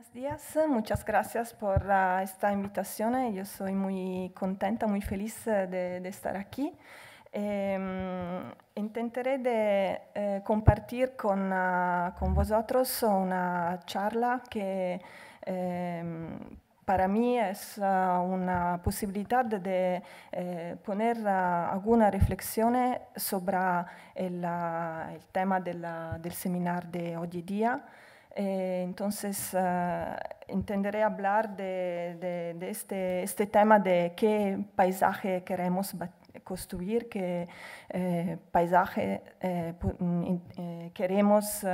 Buenos días, muchas gracias por uh, esta invitación. Yo soy muy contenta, muy feliz uh, de, de, estar aquí. Eh, intentaré de eh, compartir con, uh, con, vosotros una charla que eh, para mí es una posibilidad de eh, poner alguna reflexión sobre el, el tema del seminario de hoy día. Eh, entonces, uh, intentaré hablar de, de, de este, este, tema de qué paisaje queremos construir, qué eh, paisaje eh, queremos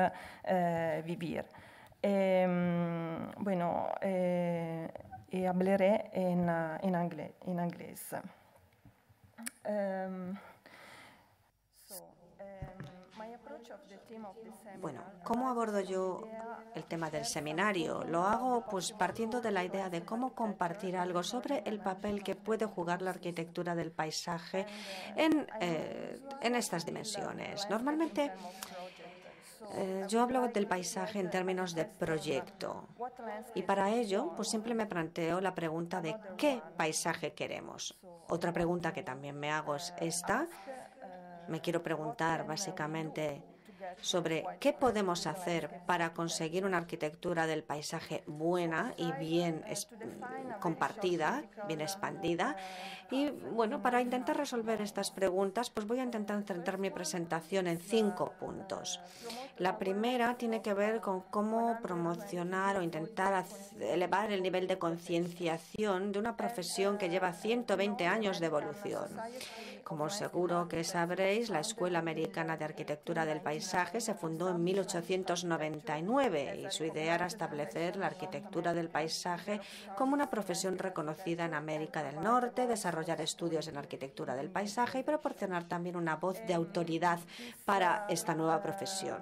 vivir. Em, bueno, y hablaré en, inglés. En inglés. Um, Bueno, ¿cómo abordo yo el tema del seminario? Lo hago pues partiendo de la idea de cómo compartir algo sobre el papel que puede jugar la arquitectura del paisaje en, eh, en estas dimensiones. Normalmente eh, yo hablo del paisaje en términos de proyecto y para ello pues siempre me planteo la pregunta de qué paisaje queremos. Otra pregunta que también me hago es esta. Me quiero preguntar básicamente sobre qué podemos hacer para conseguir una arquitectura del paisaje buena y bien compartida, bien expandida. Y bueno, para intentar resolver estas preguntas, pues voy a intentar centrar mi presentación en cinco puntos. La primera tiene que ver con cómo promocionar o intentar elevar el nivel de concienciación de una profesión que lleva 120 años de evolución. Como seguro que sabréis, la Escuela Americana de Arquitectura del Paisaje se fundó en 1899 y su idea era establecer la arquitectura del paisaje como una profesión reconocida en América del Norte, desarrollar estudios en arquitectura del paisaje y proporcionar también una voz de autoridad para esta nueva profesión.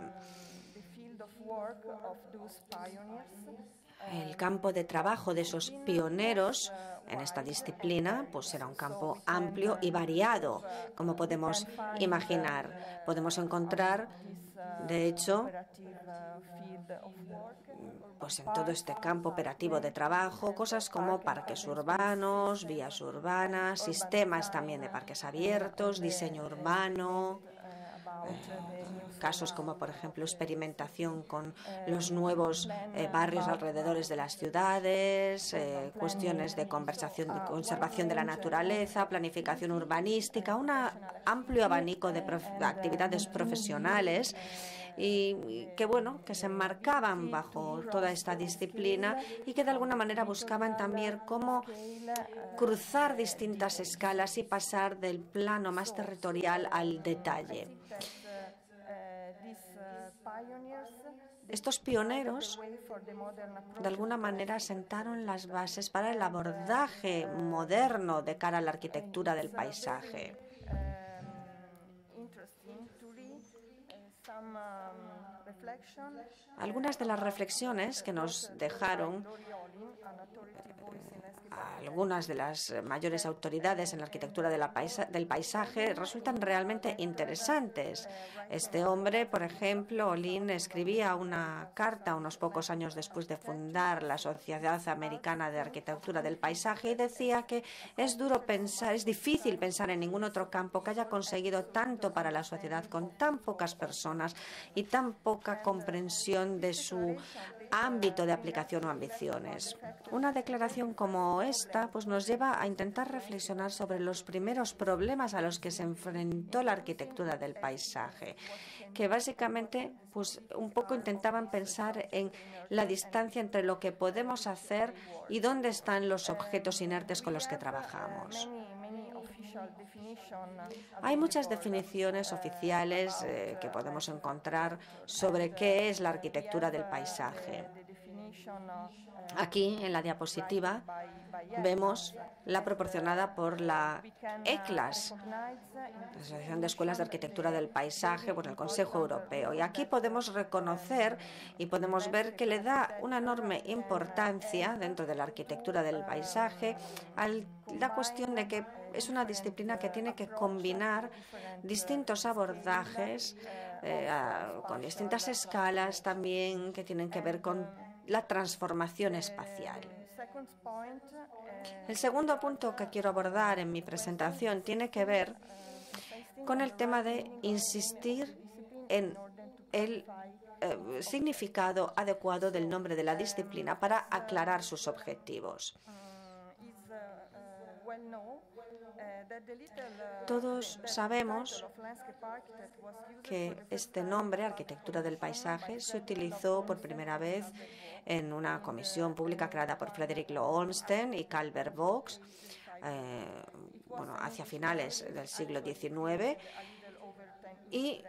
El campo de trabajo de esos pioneros en esta disciplina pues era un campo amplio y variado, como podemos imaginar. Podemos encontrar, de hecho, pues en todo este campo operativo de trabajo, cosas como parques urbanos, vías urbanas, sistemas también de parques abiertos, diseño urbano, casos como, por ejemplo, experimentación con los nuevos eh, barrios alrededores de las ciudades, eh, cuestiones de conversación, de conservación de la naturaleza, planificación urbanística, un amplio abanico de actividades profesionales y que bueno que se enmarcaban bajo toda esta disciplina y que de alguna manera buscaban también cómo cruzar distintas escalas y pasar del plano más territorial al detalle. Estos pioneros, de alguna manera, sentaron las bases para el abordaje moderno de cara a la arquitectura del paisaje. Algunas de las reflexiones que nos dejaron algunas de las mayores autoridades en la arquitectura del paisaje resultan realmente interesantes. Este hombre, por ejemplo, Olin, escribía una carta unos pocos años después de fundar la Sociedad Americana de Arquitectura del Paisaje y decía que es duro pensar, es difícil pensar en ningún otro campo que haya conseguido tanto para la sociedad con tan pocas personas y tan poca comprensión de su ámbito de aplicación o ambiciones. Una declaración como esta pues, nos lleva a intentar reflexionar sobre los primeros problemas a los que se enfrentó la arquitectura del paisaje, que básicamente pues, un poco intentaban pensar en la distancia entre lo que podemos hacer y dónde están los objetos inertes con los que trabajamos. Hay muchas definiciones oficiales eh, que podemos encontrar sobre qué es la arquitectura del paisaje. Aquí, en la diapositiva, vemos la proporcionada por la ECLAS, la Asociación de Escuelas de Arquitectura del Paisaje, por el Consejo Europeo. Y aquí podemos reconocer y podemos ver que le da una enorme importancia dentro de la arquitectura del paisaje a la cuestión de que es una disciplina que tiene que combinar distintos abordajes eh, con distintas escalas también que tienen que ver con la transformación espacial. El segundo punto que quiero abordar en mi presentación tiene que ver con el tema de insistir en el eh, significado adecuado del nombre de la disciplina para aclarar sus objetivos. Todos sabemos que este nombre, arquitectura del paisaje, se utilizó por primera vez en una comisión pública creada por Frederick Law Olmsted y Calvert Vaux, eh, bueno, hacia finales del siglo XIX. Y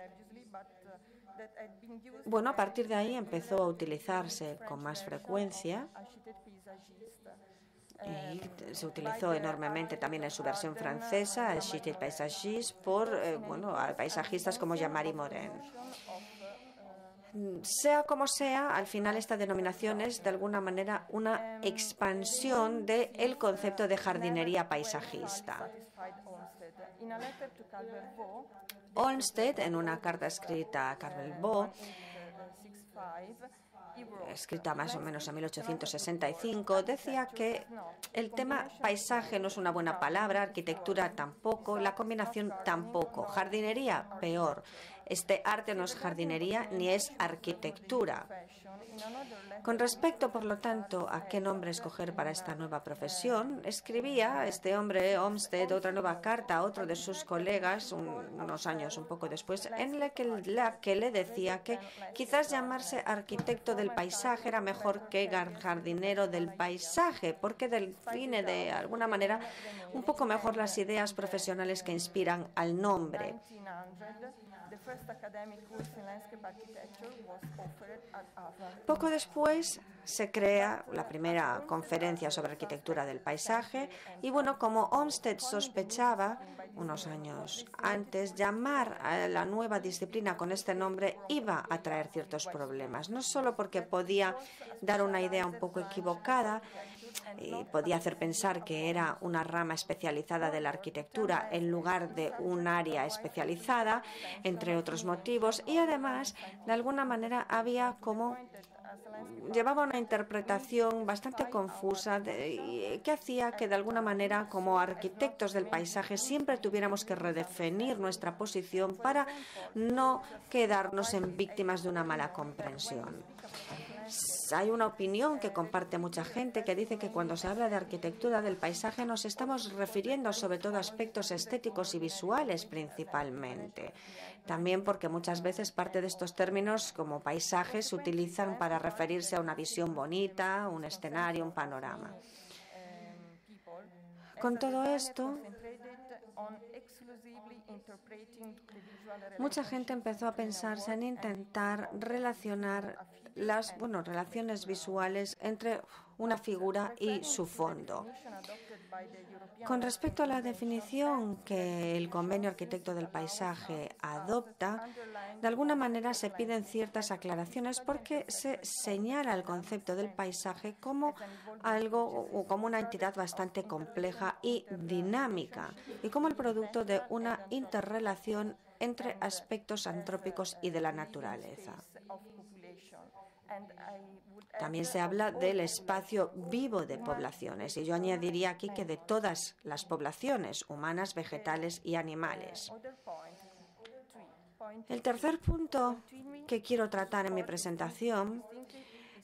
bueno, a partir de ahí empezó a utilizarse con más frecuencia y se utilizó enormemente también en su versión francesa, el Chit paysagiste, por eh, bueno, paisajistas como Jean-Marie Morin. Sea como sea, al final esta denominación es de alguna manera una expansión del concepto de jardinería paisajista. Olmsted, en una carta escrita a Carmel Bo, escrita más o menos en 1865, decía que el tema paisaje no es una buena palabra, arquitectura tampoco, la combinación tampoco, jardinería peor. Este arte no es jardinería ni es arquitectura. Con respecto, por lo tanto, a qué nombre escoger para esta nueva profesión, escribía este hombre, Olmsted, otra nueva carta a otro de sus colegas, unos años un poco después, en la que, la que le decía que quizás llamarse arquitecto del paisaje era mejor que jardinero del paisaje, porque define de alguna manera un poco mejor las ideas profesionales que inspiran al nombre. Poco después se crea la primera conferencia sobre arquitectura del paisaje y bueno, como Olmsted sospechaba unos años antes, llamar a la nueva disciplina con este nombre iba a traer ciertos problemas, no solo porque podía dar una idea un poco equivocada, y podía hacer pensar que era una rama especializada de la arquitectura en lugar de un área especializada, entre otros motivos, y además, de alguna manera, había como llevaba una interpretación bastante confusa que hacía que de alguna manera como arquitectos del paisaje siempre tuviéramos que redefinir nuestra posición para no quedarnos en víctimas de una mala comprensión. Hay una opinión que comparte mucha gente que dice que cuando se habla de arquitectura del paisaje nos estamos refiriendo sobre todo a aspectos estéticos y visuales principalmente. También porque muchas veces parte de estos términos como paisaje se utilizan para referirse a una visión bonita, un escenario, un panorama. Con todo esto, mucha gente empezó a pensarse en intentar relacionar las bueno, relaciones visuales entre una figura y su fondo. Con respecto a la definición que el Convenio Arquitecto del Paisaje adopta, de alguna manera se piden ciertas aclaraciones porque se señala el concepto del paisaje como algo o como una entidad bastante compleja y dinámica y como el producto de una interrelación entre aspectos antrópicos y de la naturaleza. También se habla del espacio vivo de poblaciones y yo añadiría aquí que de todas las poblaciones humanas, vegetales y animales. El tercer punto que quiero tratar en mi presentación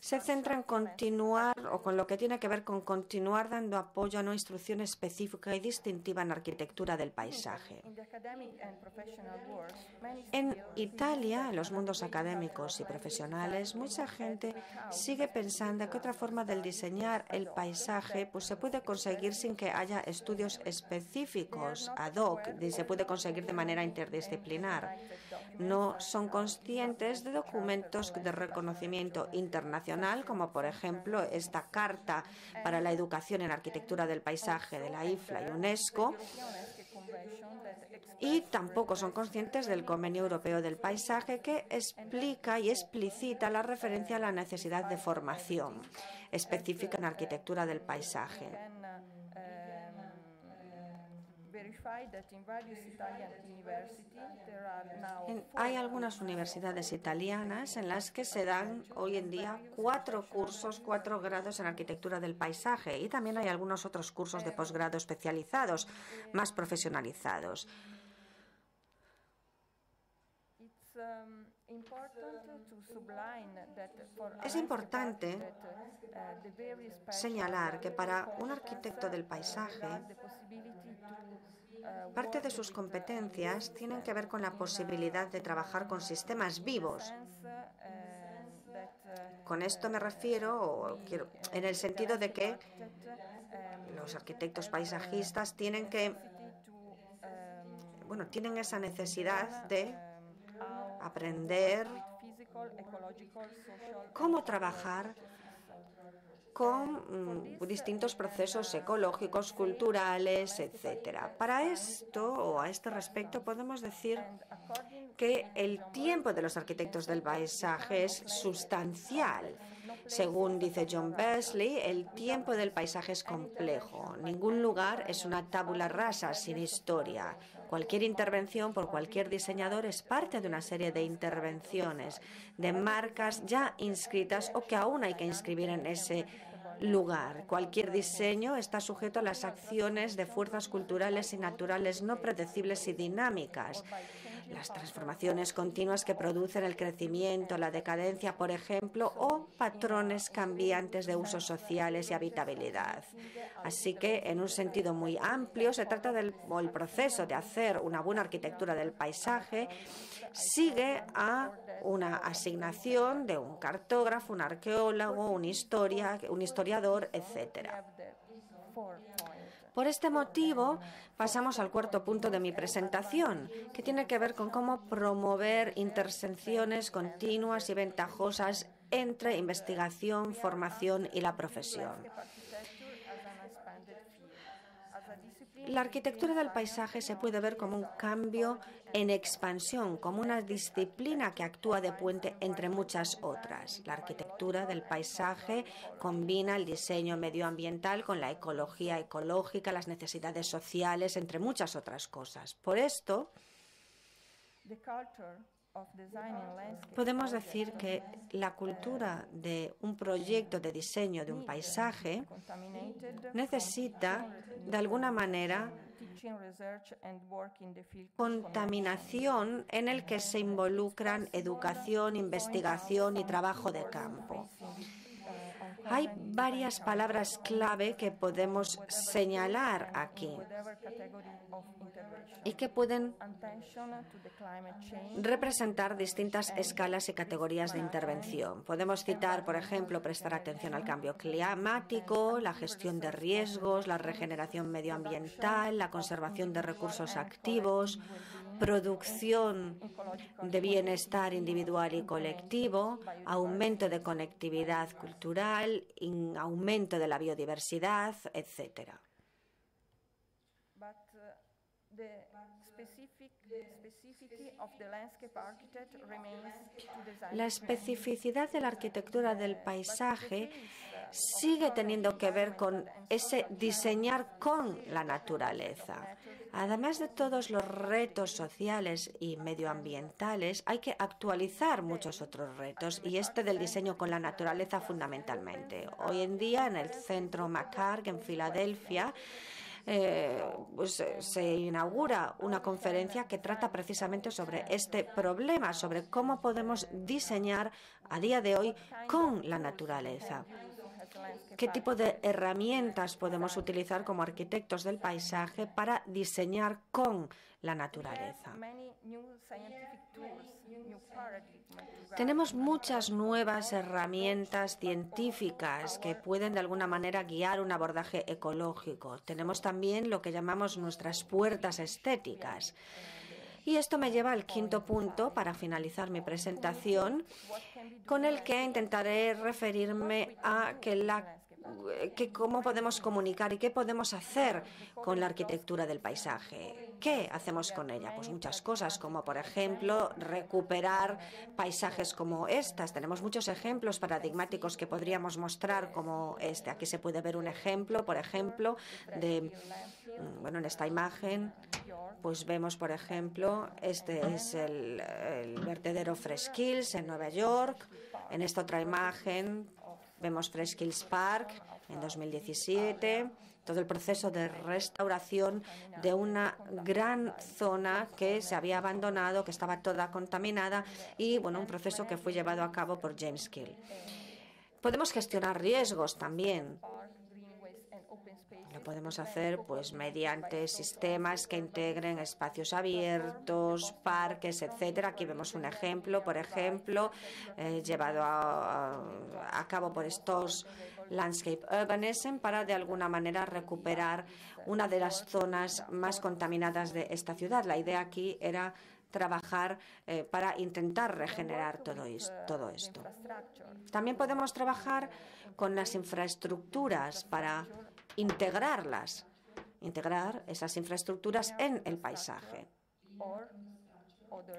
se centra en continuar o con lo que tiene que ver con continuar dando apoyo a una instrucción específica y distintiva en arquitectura del paisaje. En Italia, en los mundos académicos y profesionales, mucha gente sigue pensando que otra forma de diseñar el paisaje pues se puede conseguir sin que haya estudios específicos ad hoc y se puede conseguir de manera interdisciplinar. No son conscientes de documentos de reconocimiento internacional como por ejemplo esta Carta para la Educación en Arquitectura del Paisaje de la IFLA y UNESCO, y tampoco son conscientes del Convenio Europeo del Paisaje que explica y explicita la referencia a la necesidad de formación específica en arquitectura del paisaje. Hay algunas universidades italianas en las que se dan hoy en día cuatro cursos, cuatro grados en arquitectura del paisaje y también hay algunos otros cursos de posgrado especializados, más profesionalizados. Um, es importante uh, señalar que para un arquitecto del paisaje, parte de sus competencias tienen que ver con la posibilidad de trabajar con sistemas vivos. Con esto me refiero en el sentido de que los arquitectos paisajistas tienen que bueno, tienen esa necesidad de aprender cómo trabajar con mm, distintos procesos ecológicos, culturales, etcétera. Para esto o a este respecto podemos decir que el tiempo de los arquitectos del paisaje es sustancial. Según dice John Besley, el tiempo del paisaje es complejo. Ningún lugar es una tábula rasa sin historia. Cualquier intervención por cualquier diseñador es parte de una serie de intervenciones, de marcas ya inscritas o que aún hay que inscribir en ese lugar. Cualquier diseño está sujeto a las acciones de fuerzas culturales y naturales no predecibles y dinámicas. Las transformaciones continuas que producen el crecimiento, la decadencia, por ejemplo, o patrones cambiantes de usos sociales y habitabilidad. Así que, en un sentido muy amplio, se trata del el proceso de hacer una buena arquitectura del paisaje sigue a una asignación de un cartógrafo, un arqueólogo, un, historia, un historiador, etcétera. Por este motivo, pasamos al cuarto punto de mi presentación, que tiene que ver con cómo promover intersecciones continuas y ventajosas entre investigación, formación y la profesión. La arquitectura del paisaje se puede ver como un cambio en expansión, como una disciplina que actúa de puente entre muchas otras. La arquitectura del paisaje combina el diseño medioambiental con la ecología ecológica, las necesidades sociales, entre muchas otras cosas. Por esto, Podemos decir que la cultura de un proyecto de diseño de un paisaje necesita, de alguna manera, contaminación en el que se involucran educación, investigación y trabajo de campo. Hay varias palabras clave que podemos señalar aquí y que pueden representar distintas escalas y categorías de intervención. Podemos citar, por ejemplo, prestar atención al cambio climático, la gestión de riesgos, la regeneración medioambiental, la conservación de recursos activos, producción de bienestar individual y colectivo, aumento de conectividad cultural, aumento de la biodiversidad, etcétera. La especificidad de la arquitectura del paisaje sigue teniendo que ver con ese diseñar con la naturaleza. Además de todos los retos sociales y medioambientales, hay que actualizar muchos otros retos y este del diseño con la naturaleza fundamentalmente. Hoy en día en el centro McCarg en Filadelfia eh, pues, eh, se inaugura una conferencia que trata precisamente sobre este problema, sobre cómo podemos diseñar a día de hoy con la naturaleza. ¿Qué tipo de herramientas podemos utilizar como arquitectos del paisaje para diseñar con la naturaleza? Tenemos muchas nuevas herramientas científicas que pueden de alguna manera guiar un abordaje ecológico. Tenemos también lo que llamamos nuestras puertas estéticas. Y esto me lleva al quinto punto para finalizar mi presentación, con el que intentaré referirme a que la que cómo podemos comunicar y qué podemos hacer con la arquitectura del paisaje. ¿Qué hacemos con ella? Pues muchas cosas, como por ejemplo recuperar paisajes como estas. Tenemos muchos ejemplos paradigmáticos que podríamos mostrar como este. Aquí se puede ver un ejemplo, por ejemplo, de, bueno, en esta imagen, pues vemos, por ejemplo, este es el, el vertedero Fresh Kills en Nueva York. En esta otra imagen Vemos Fresh Hills Park en 2017, todo el proceso de restauración de una gran zona que se había abandonado, que estaba toda contaminada y bueno, un proceso que fue llevado a cabo por James Kill. Podemos gestionar riesgos también lo podemos hacer pues mediante sistemas que integren espacios abiertos, parques, etcétera. Aquí vemos un ejemplo, por ejemplo, eh, llevado a, cabo por estos Landscape Urbanism para de alguna manera recuperar una de las zonas más contaminadas de esta ciudad. La idea aquí era trabajar eh, para intentar regenerar todo, todo esto. También podemos trabajar con las infraestructuras para integrarlas, integrar esas infraestructuras en el paisaje.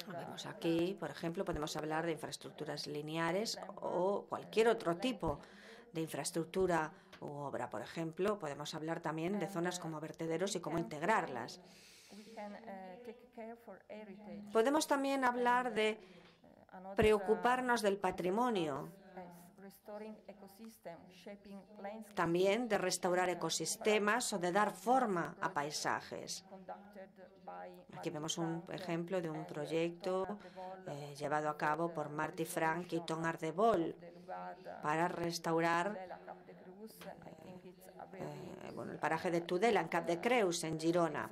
Vemos aquí, por ejemplo, podemos hablar de infraestructuras lineares o cualquier otro tipo de infraestructura u obra. Por ejemplo, podemos hablar también de zonas como vertederos y cómo integrarlas. Podemos también hablar de preocuparnos del patrimonio también de restaurar ecosistemas o de dar forma a paisajes. Aquí vemos un ejemplo de un proyecto eh, llevado a cabo por Marty Frank y Tom Ardebol para restaurar eh, bueno, el paraje de Tudela, en Cap de Creus, en Girona.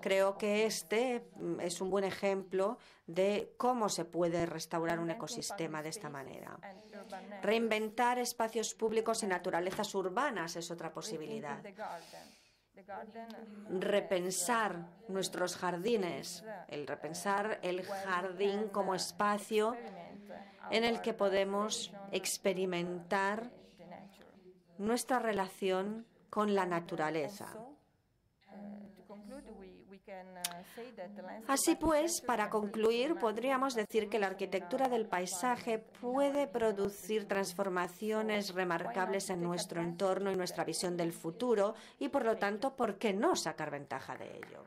Creo que este mm, es un buen ejemplo de cómo se puede restaurar un ecosistema de esta manera. Reinventar espacios públicos y naturalezas urbanas es otra posibilidad. Repensar nuestros jardines, el repensar el jardín como espacio en el que podemos experimentar nuestra relación con la naturaleza. Así pues, para concluir, podríamos decir que la arquitectura del paisaje puede producir transformaciones remarcables en nuestro entorno y nuestra visión del futuro y, por lo tanto, ¿por qué no sacar ventaja de ello?